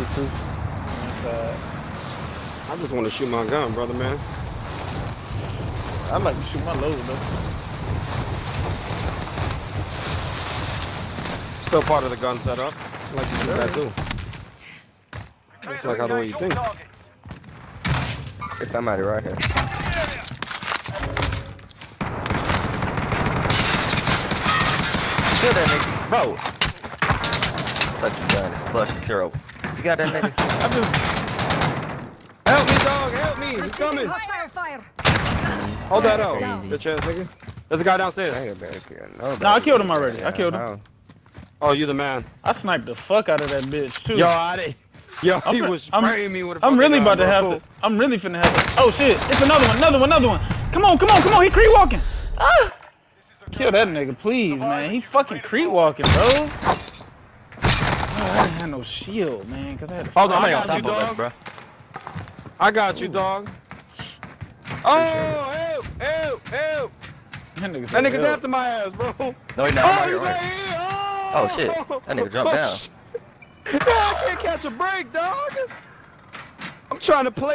Me too. Inside. I just want to shoot my gun, brother, man. I like to shoot my load though. Still part of the gun setup. I like to shoot that too. Just like how the way you think. There's somebody right here. Kill that nigga. Bro. Such a gun. Plus zero. You got that nigga? I'm just Help me, dog. Help me. He's coming. Hostile fire. Hold that out. Down. Bitch ass nigga. There's a guy downstairs. I ain't better kill nobody. Nah, I killed him already. I killed him. how? Oh, you the man. I sniped the fuck out of that bitch too. Yo, I did. Yo, I'm he fin- was I'm- spraying me with a I'm fucking really gun, about to bro. have to. I'm really finna have to. Oh shit! It's another one, another one, another one. Come on, come on, come on. He creep walking. Ah! Kill that nigga, please, man. He fucking creep walking, bro. Oh, I didn't have no shield, man, cause I had. To Hold on, I'm I on got you, top of us, dog. bro. I got you, dog. Oh, help, help, help. That nigga. That nigga's after my ass, bro. Oh, No, he not. Oh, I'm right he's here, right right here. here. Oh, Oh, shit. That nigga jumped Oh, down. shit. I can't catch a break, dog. I'm trying to play.